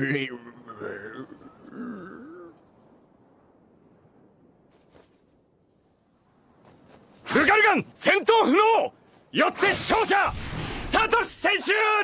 ルガルガン戦闘不能よって勝者サトシ選手